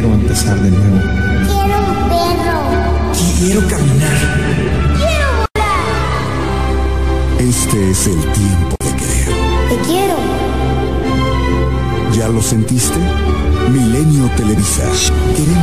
Quiero empezar de nuevo. Quiero un perro. Quiero caminar. Quiero volar. Este es el tiempo de querer. Te quiero. ¿Ya lo sentiste? Milenio Televisa. Queremos.